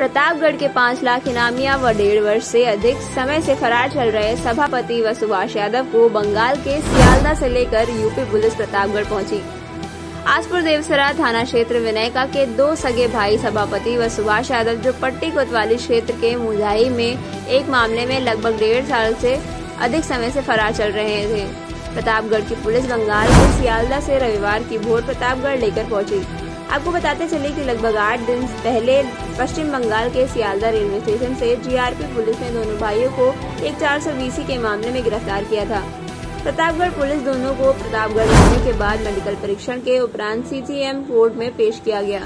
प्रतापगढ़ के पाँच लाख इनामिया व डेढ़ वर्ष से अधिक समय से फरार चल रहे सभापति व सुभाष यादव को बंगाल के सियालदा से लेकर यूपी पुलिस प्रतापगढ़ पहुँची। आसपुर देवसरा थाना क्षेत्र विनयका के दो सगे भाई सभापति व सुभाष यादव, जो पट्टी कोतवाली क्षेत्र के मुजाही में एक मामले में लगभग डेढ़ साल से अधिक समय से फरार चल रहे थे प्रतापगढ़ की पुलिस बंगाल के सियालदा से रविवार की भोर प्रतापगढ़ लेकर पहुँची आपको बताते चले कि लगभग आठ दिन पहले पश्चिम बंगाल के सियालदा रेलवे स्टेशन से जीआरपी पुलिस ने दोनों भाइयों को एक चार सौ बीसी के मामले में गिरफ़्तार किया था। प्रतापगढ़ पुलिस दोनों को प्रतापगढ़ लाने के बाद मेडिकल परीक्षण के उपरांत सीजीएम कोर्ट में पेश किया गया,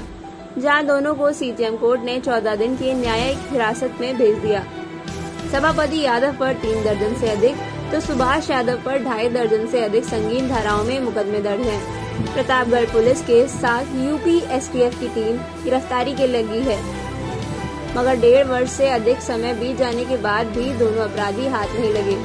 जहाँ दोनों को सीजीएम कोर्ट ने चौदह दिन की न्यायिक हिरासत में भेज दिया। सभापति यादव पर तीन दर्जन से अधिक तो सुभाष यादव पर ढाई दर्जन से अधिक संगीन धाराओं में मुकदमे दर्ज हैं। प्रतापगढ़ पुलिस के साथ यूपी एसटीएफ की टीम गिरफ्तारी के लगी है। मगर डेढ़ वर्ष से अधिक समय बीत जाने के बाद भी दोनों अपराधी हाथ नहीं लगे।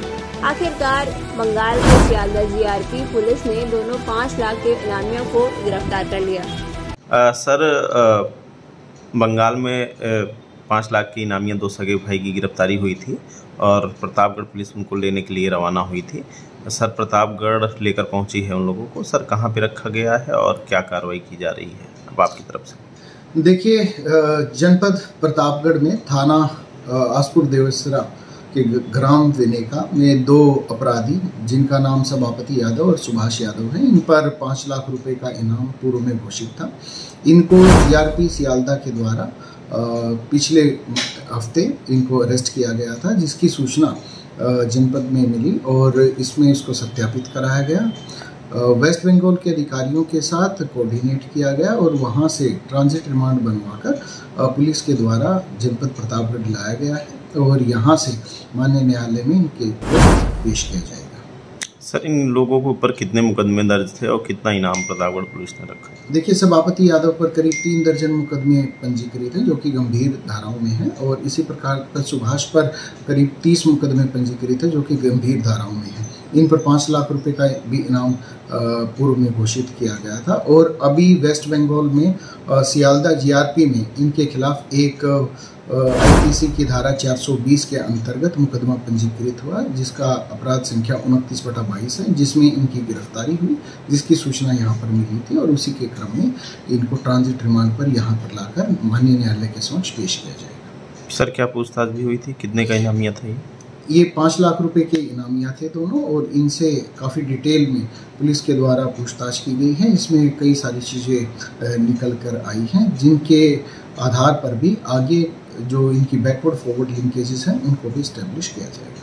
आखिरकार बंगाल के सियालदा जीआरपी पुलिस ने दोनों पाँच लाख के इनामियों को गिरफ़्तार कर लिया। आ, सर आ, बंगाल में पाँच लाख की इनामिया दो सगे भाई की गिरफ्तारी हुई थी और प्रतापगढ़ पुलिस उनको लेने के लिए रवाना हुई थी। सर प्रतापगढ़ लेकर पहुँची है उन लोगों को। सर कहाँ पे रखा गया है और क्या कार्रवाई की जा रही है? अब आपकी तरफ़ से। देखिए जनपद प्रतापगढ़ में थाना आसपुर देवसरा के ग्राम विनेका में दो अपराधी, जिनका नाम सभापति यादव और सुभाष यादव है, इन पर पाँच लाख रुपए का इनाम पूर्व में घोषित था। इनको जीआरपी सियालदा के द्वारा पिछले हफ़्ते इनको अरेस्ट किया गया था, जिसकी सूचना जनपद में मिली और इसमें इसको सत्यापित कराया गया। वेस्ट बंगाल के अधिकारियों के साथ कोऑर्डिनेट किया गया और वहाँ से ट्रांजिट रिमांड बनवाकर पुलिस के द्वारा जनपद प्रतापगढ़ लाया गया है और यहाँ से मान्य न्यायालय में इनके पेश किया जाएगा। सर इन लोगों के ऊपर कितने मुकदमे दर्ज थे और कितना इनाम प्रतापगढ़ पुलिस ने रखा देखिए सभापति यादव पर करीब तीन दर्जन मुकदमे पंजीकृत हैं जो कि गंभीर धाराओं में हैं और इसी प्रकार सुभाष पर करीब तीस मुकदमे पंजीकृत हैं जो कि गंभीर धाराओं में हैं। इन पर पाँच लाख रुपए का भी इनाम पूर्व में घोषित किया गया था। और अभी वेस्ट बंगाल में सियालदा जीआरपी में इनके खिलाफ एक आईपीसी की धारा 420 के अंतर्गत मुकदमा पंजीकृत हुआ, जिसका अपराध संख्या उनतीस बटा बाईस है, जिसमें इनकी गिरफ्तारी हुई, जिसकी सूचना यहाँ पर मिली थी और उसी के क्रम में इनको ट्रांजिट रिमांड पर यहाँ पर लाकर माननीय न्यायालय के समक्ष पेश किया जाएगा। सर, क्या पूछताछ भी हुई थी? कितने का इनामिया था ये? ये पाँच लाख रुपए के इनामिया थे दोनों और इनसे काफ़ी डिटेल में पुलिस के द्वारा पूछताछ की गई है। इसमें कई सारी चीज़ें निकल कर आई हैं, जिनके आधार पर भी आगे जो इनकी बैकवर्ड फॉरवर्ड लिंकेजेस हैं, उनको भी इस्टेब्लिश किया जाएगा।